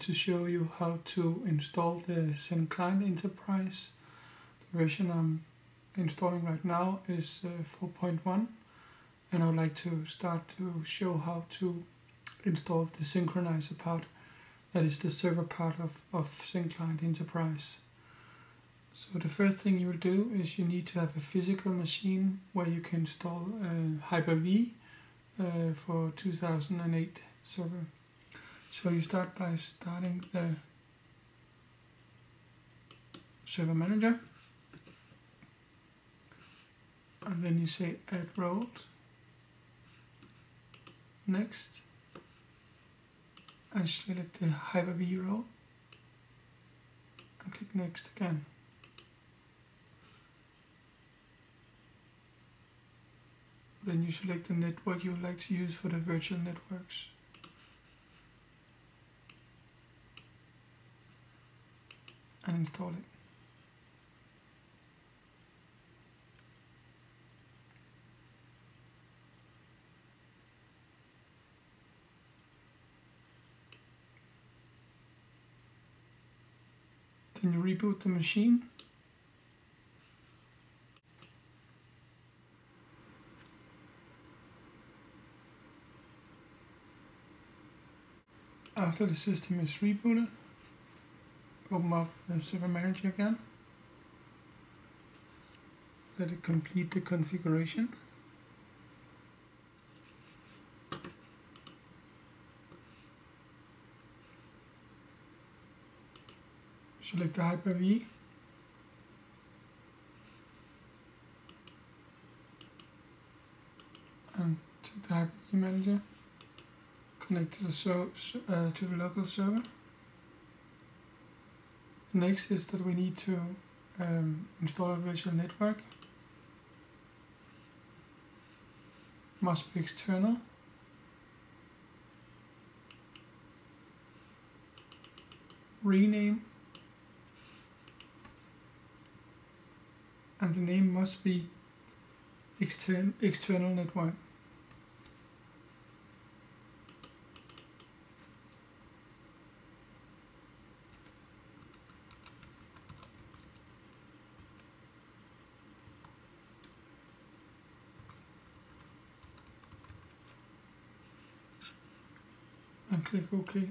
to show you how to install the XenClient Enterprise. The version I'm installing right now is uh, 4.1 and I would like to start to show how to install the synchronizer part that is the server part of, of XenClient Enterprise. So the first thing you will do is you need to have a physical machine where you can install uh, Hyper-V uh, for 2008 server. So you start by starting the server manager and then you say add roles next and select the Hyper-V role and click next again. Then you select the network you would like to use for the virtual networks. And install it. Then you reboot the machine. After the system is rebooted, open up the server manager again. Let it complete the configuration. Select the Hyper-V. And to the Hyper-V manager. Connect to the, so, uh, to the local server. Next is that we need to um, install a virtual network. Must be external. Rename. And the name must be extern external network. And click OK.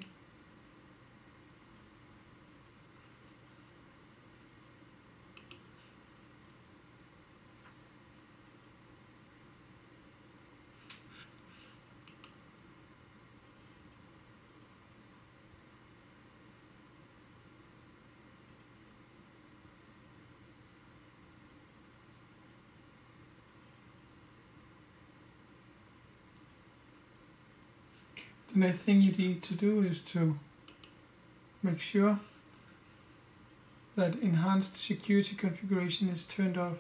The next thing you need to do is to make sure that enhanced security configuration is turned off.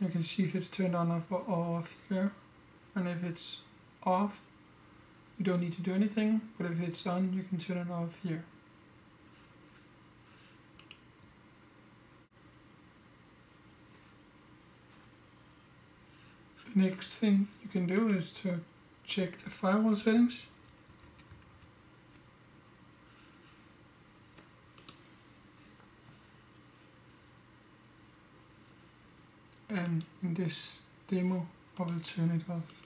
You can see if it's turned on or off here and if it's off you don't need to do anything but if it's on you can turn it off here. The next thing you can do is to check the firewall settings. And in this demo, I will turn it off.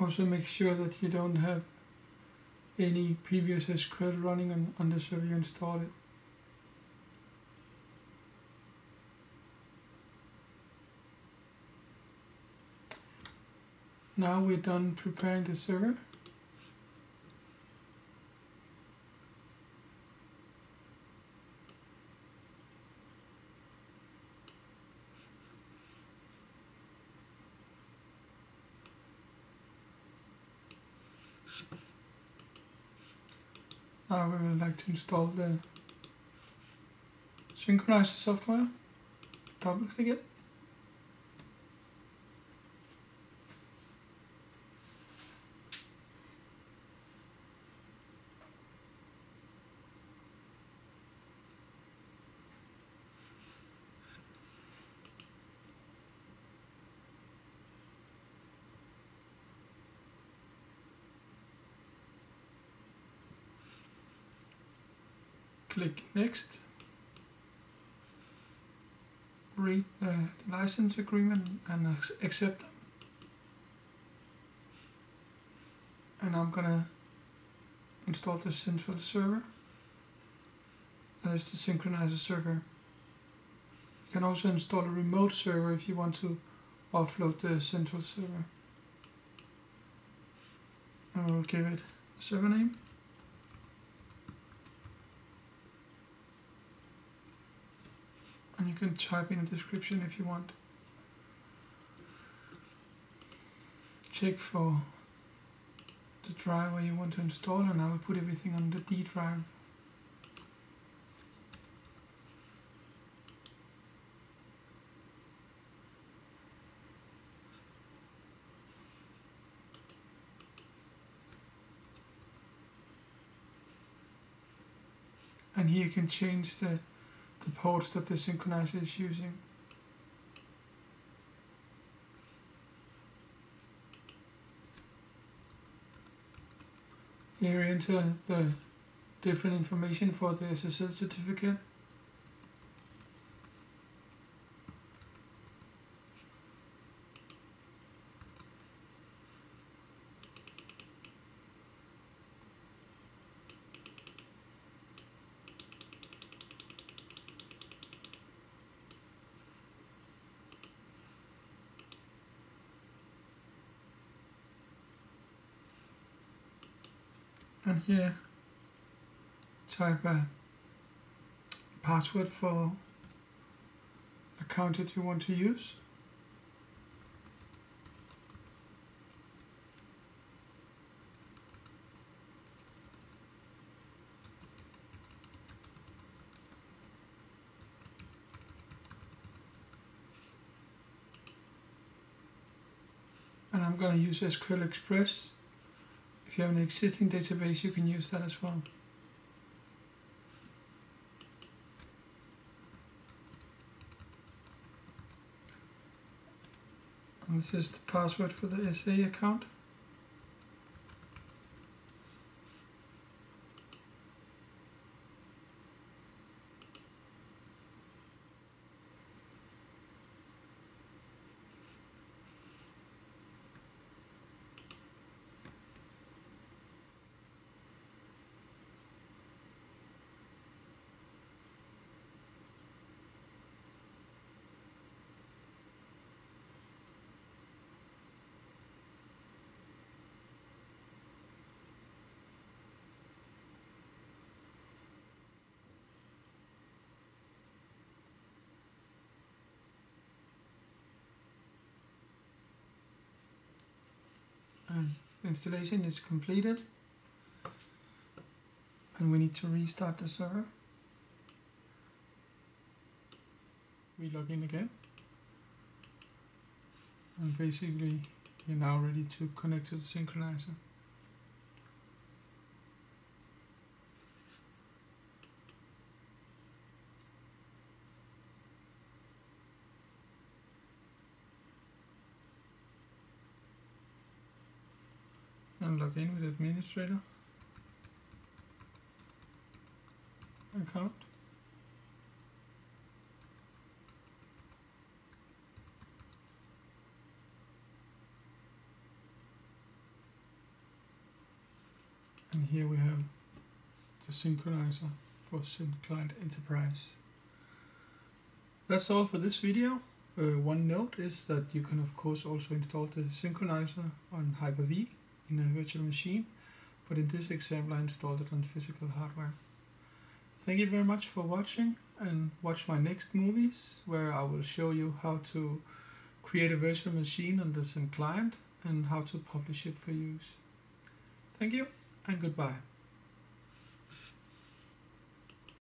Also make sure that you don't have any previous SQL running on, on the server you install it. Now we're done preparing the server. Now we would like to install the synchronizer software. Double click it. Click next. Read the license agreement and accept. Them and I'm gonna install the central server. As the synchronizer server. You can also install a remote server if you want to offload the central server. I will give it server name you can type in a description if you want. Check for the driver you want to install and I will put everything on the D drive. And here you can change the the ports that the synchronizer is using. Here enter the different information for the SSL certificate. And here type a password for account that you want to use. And I'm going to use SQL Express you have an existing database, you can use that as well. And this is the password for the SA account. and installation is completed. And we need to restart the server. We log in again. And basically you're now ready to connect to the synchronizer log in with administrator account. And here we have the synchronizer for Client Enterprise. That's all for this video. Uh, one note is that you can of course also install the synchronizer on Hyper-V in a virtual machine, but in this example I installed it on physical hardware. Thank you very much for watching and watch my next movies where I will show you how to create a virtual machine on the same client and how to publish it for use. Thank you and goodbye.